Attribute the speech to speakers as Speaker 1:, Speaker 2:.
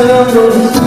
Speaker 1: I'm